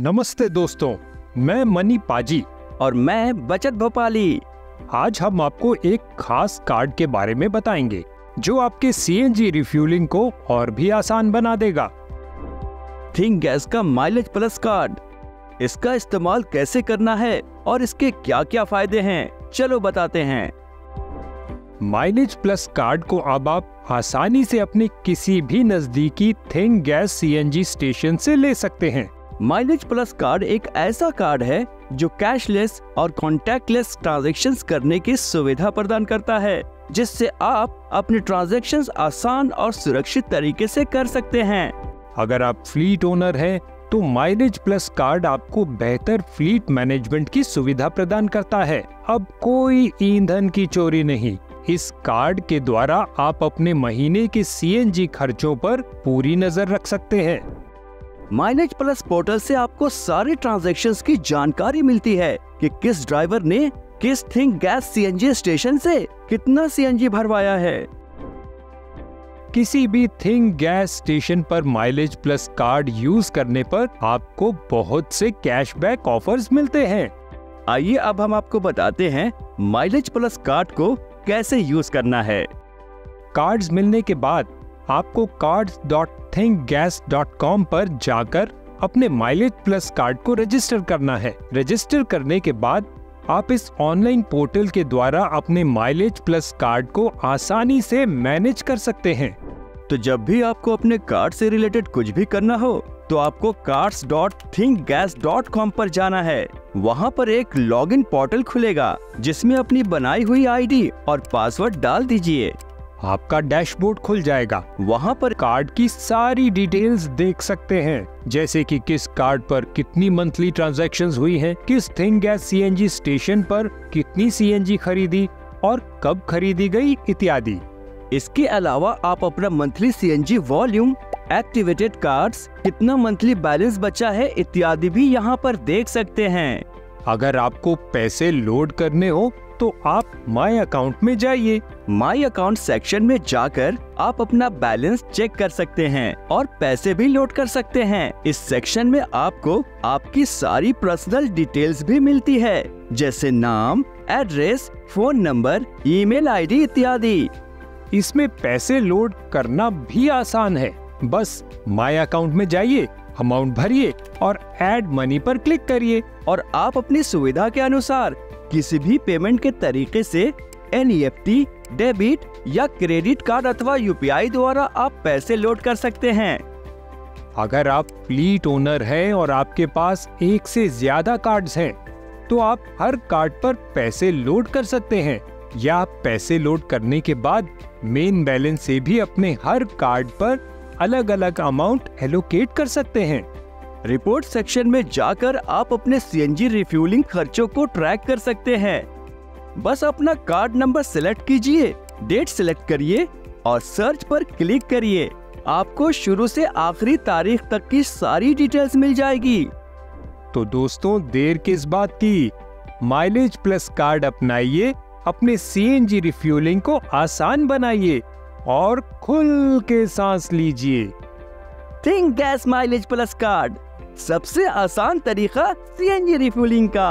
नमस्ते दोस्तों मैं मनी पाजी। और मैं बचत भोपाली। आज हम आपको एक खास कार्ड के बारे में बताएँगे जो आपके सीएनजी रिफ्यूलिंग को और भी आसान बना देगा। थिंक गैस का माइलेज प्लस कार्ड इसका इस्तेमाल कैसे करना है और इसके क्या क्या फ़ायदे हैं चलो बताते हैं। माइलेज प्लस कार्ड को अब आप आसानी से अपने किसी भी नजदीकी थिंग गैस सीएनजी स्टेशन से ले सकते हैं। माइलेज प्लस कार्ड एक ऐसा कार्ड है जो कैशलेस और कॉन्टैक्टलेस ट्रांजेक्शन करने की सुविधा प्रदान करता है, जिससे आप अपने ट्रांजेक्शन आसान और सुरक्षित तरीके से कर सकते हैं। अगर आप फ्लीट ओनर हैं तो माइलेज प्लस कार्ड आपको बेहतर फ्लीट मैनेजमेंट की सुविधा प्रदान करता है। अब कोई ईंधन की चोरी नहीं। इस कार्ड के द्वारा आप अपने महीने के सीएनजी खर्चों पर पूरी नज़र रख सकते हैं। माइलेज प्लस पोर्टल से आपको सारे ट्रांजेक्शन की जानकारी मिलती है कि किस ड्राइवर ने किस थिंग गैस सीएनजी स्टेशन से कितना सीएनजी भरवाया है। किसी भी थिंग गैस स्टेशन पर माइलेज प्लस कार्ड यूज़ करने पर आपको बहुत से कैशबैक ऑफर्स मिलते हैं। आइए अब हम आपको बताते हैं माइलेज प्लस कार्ड को कैसे यूज़ करना है। कार्ड्स मिलने के बाद आपको cards.thinkgas.com पर जाकर अपने माइलेज प्लस कार्ड को रजिस्टर करना है। रजिस्टर करने के बाद आप इस ऑनलाइन पोर्टल के द्वारा अपने माइलेज प्लस कार्ड को आसानी से मैनेज कर सकते हैं। तो जब भी आपको अपने कार्ड से रिलेटेड कुछ भी करना हो तो आपको cards.thinkgas.com पर जाना है। वहाँ पर एक लॉगिन पोर्टल खुलेगा, जिसमें अपनी बनाई हुई आईडी और पासवर्ड डाल दीजिए। आपका डैशबोर्ड खुल जाएगा। वहाँ पर कार्ड की सारी डिटेल्स देख सकते हैं। जैसे कि किस कार्ड पर कितनी मंथली ट्रांजैक्शंस हुई हैं, किस थिंग गैस सीएनजी स्टेशन पर कितनी सीएनजी खरीदी और कब खरीदी गई इत्यादि। इसके अलावा आप अपना monthly CNG volume activated cards कितना मंथली बैलेंस बचा है इत्यादि भी यहाँ पर देख सकते हैं। अगर आपको पैसे लोड करने हो तो आप माई अकाउंट में जाइए। माई अकाउंट सेक्शन में जाकर आप अपना बैलेंस चेक कर सकते हैं और पैसे भी लोड कर सकते हैं। इस सेक्शन में आपको आपकी सारी पर्सनल डिटेल्स भी मिलती है जैसे नाम address phone number email ID इत्यादि। इसमें पैसे लोड करना भी आसान है। बस माई अकाउंट में जाइए अमाउंट भरिए और एड मनी पर क्लिक करिए। और आप अपनी सुविधा के अनुसार किसी भी पेमेंट के तरीके से एन डेबिट या क्रेडिट कार्ड अथवा यूपीआई द्वारा आप पैसे लोड कर सकते हैं। अगर आप फ्लीट ओनर हैं और आपके पास एक से ज़्यादा कार्ड्स हैं, तो आप हर कार्ड पर पैसे लोड कर सकते हैं। या आप पैसे लोड करने के बाद मेन बैलेंस से भी अपने हर कार्ड पर अलग अलग अमाउंट एलोकेट कर सकते हैं। रिपोर्ट सेक्शन में जाकर आप अपने सीएनजी रिफ्यूलिंग खर्चों को ट्रैक कर सकते हैं। बस अपना कार्ड नंबर सिलेक्ट कीजिए डेट सिलेक्ट करिए और सर्च पर क्लिक करिए। आपको शुरू से आखिरी तारीख तक की सारी डिटेल्स मिल जाएगी। तो दोस्तों, देर किस बात की? माइलेज प्लस कार्ड अपनाइए, अपने सीएनजी रिफ्यूलिंग को आसान बनाइए और खुल के सांस लीजिए। Think gas mileage plus card सबसे आसान तरीका सी एन जी रिफ्यूलिंग का।